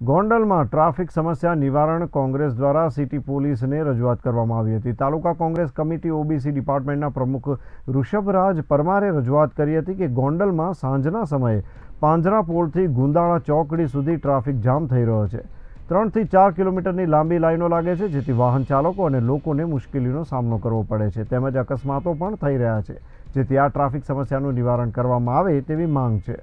ગોંડલમાં ટ્રાફિક સમસ્યા નિવારણ કોંગ્રેસ દ્વારા સિટી પોલીસને રજૂઆત કરવામાં આવી હતી તાલુકા કોંગ્રેસ કમિટી ઓબીસી ડિપાર્ટમેન્ટના પ્રમુખ ઋષભરાજ પરમારે રજૂઆત કરી હતી કે ગોંડલમાં સાંજના સમયે પાંજરાપોળથી ગુંદાળા ચોકડી સુધી ટ્રાફિક જામ થઈ રહ્યો છે ત્રણથી ચાર કિલોમીટરની લાંબી લાઈનો લાગે છે જેથી વાહન ચાલકો અને લોકોને મુશ્કેલીનો સામનો કરવો પડે છે તેમજ અકસ્માતો પણ થઈ રહ્યા છે જેથી આ ટ્રાફિક સમસ્યાનું નિવારણ કરવામાં આવે તેવી માંગ છે